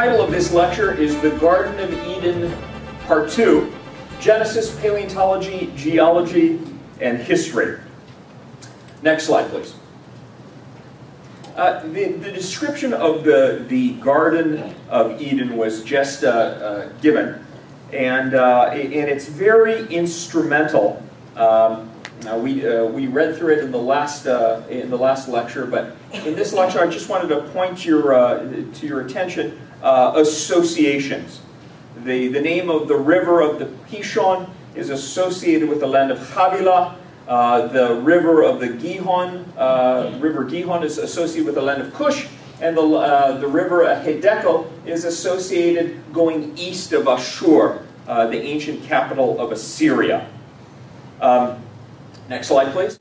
title of this lecture is The Garden of Eden, Part 2, Genesis, Paleontology, Geology, and History. Next slide, please. Uh, the, the, description of the, the Garden of Eden was just uh, uh, given, and, uh, and it's very instrumental. Um, we, uh, we read through it in the, last, uh, in the last lecture, but in this lecture I just wanted to point your, to your attention associations. The, the name of the river of the Pishon is associated with the land of Havilah, uh, the river of the Gihon, uh, River Gihon is associated with the land of Cush, and the, uh, the river Hiddekel is associated going east of Ashur, uh, the ancient capital of Assyria. Um, next slide, please.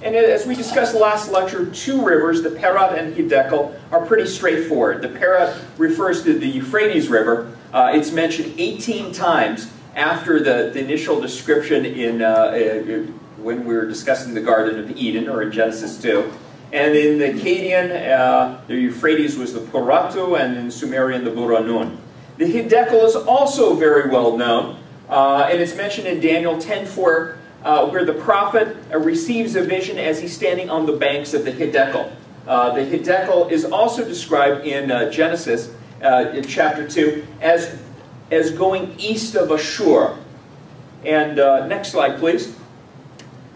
And as we discussed last lecture, two rivers, the Perat and Hiddekel, are pretty straightforward. The Perat refers to the Euphrates River. Uh, it's mentioned 18 times after the, the initial description in, uh, uh, when we were discussing the Garden of Eden, or in Genesis 2. And in the Akkadian, uh, the Euphrates was the Puratu, and in Sumerian, the Buranun. The Hiddekel is also very well known, uh, and it's mentioned in Daniel 10.4, uh, where the prophet uh, receives a vision as he's standing on the banks of the Hiddekel. Uh, the Hiddekel is also described in Genesis, in chapter 2, as as going east of Ashur. And uh, next slide, please.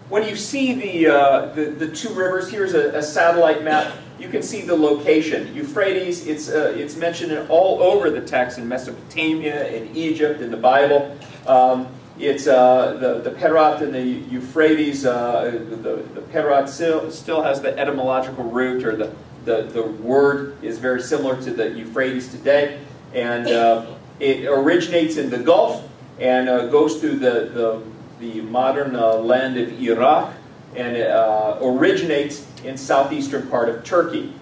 When you see the, uh, the, the, two rivers, here's a, a, satellite map. You can see the location. Euphrates, it's, uh, it's mentioned all over the text in Mesopotamia, in Egypt, in the Bible. Um, it's uh, the, the Perat and the Euphrates, uh, the, the still, still has the etymological root, or the, the, the word is very similar to the Euphrates today. And uh, it originates in the Gulf and uh, goes through the, the, the modern uh, land of Iraq and uh, originates in southeastern part of Turkey.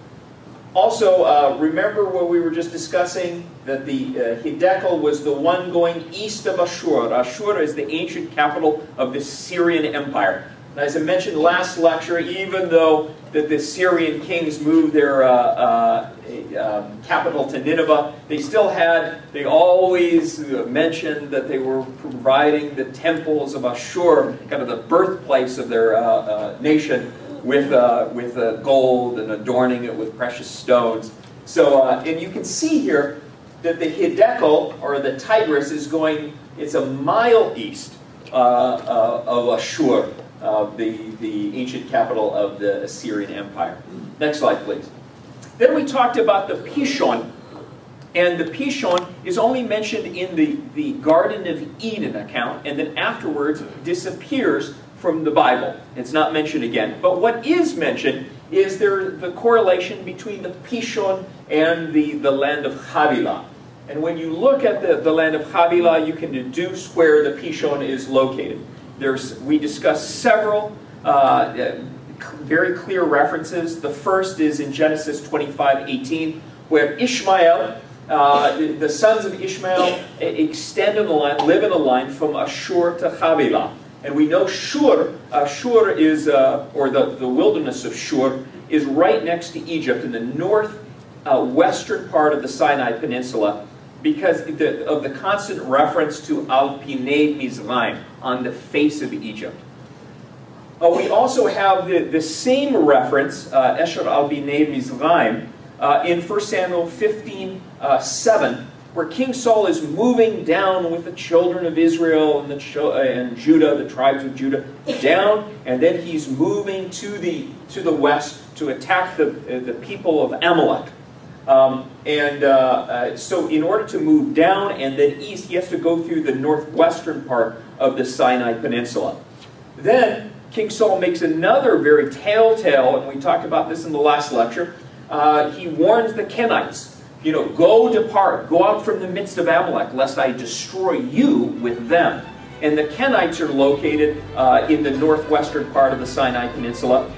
Also, uh, remember what we were just discussing, that the uh, Hiddekel was the one going east of Ashur. Ashur is the ancient capital of the Assyrian Empire. As I mentioned last lecture, even though that the Assyrian kings moved their uh, uh, um, capital to Nineveh, they still had, they always mentioned that they were providing the temples of Ashur, kind of the birthplace of their uh, uh nation, with, uh, with uh, gold and adorning it with precious stones. So, and you can see here that the Hiddekel, or the Tigris, is going, it's a mile east of Ashur uh, the, the ancient capital of the Assyrian Empire. Next slide, please. Then we talked about the Pishon, and the Pishon is only mentioned in the, the Garden of Eden account, and then afterwards disappears from the Bible. It's not mentioned again. But what is mentioned is there the correlation between the Pishon and the, the land of Havilah. And when you look at the, the land of Havilah, you can deduce where the Pishon is located. There's, we discussed several uh, very clear references. The first is in Genesis 25, 18, where Ishmael, uh, the, sons of Ishmael extend in the line, live in a line from Ashur to Havilah. And we know Shur, uh, Shur is, uh, or the, the wilderness of Shur, is right next to Egypt in the northwestern uh, part of the Sinai Peninsula because the, of the constant reference to Al Pinei Mizraim, on the face of Egypt. Uh, we also have the, the same reference, uh, Esher Al Binei Mizraim, uh, in 1 Samuel 15, uh, 7, where King Saul is moving down with the children of Israel and, the, uh, and Judah, the tribes of Judah, down, and then he's moving to the, to the west to attack the, uh, the people of Amalek. Um, and uh, uh, so in order to move down and then east, he has to go through the northwestern part of the Sinai Peninsula. Then King Saul makes another very telltale, and we talked about this in the last lecture. Uh, he warns the Kenites, you know, go depart, go out from the midst of Amalek, lest I destroy you with them. And the Kenites are located uh, in the northwestern part of the Sinai Peninsula.